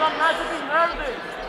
adamlar nervous.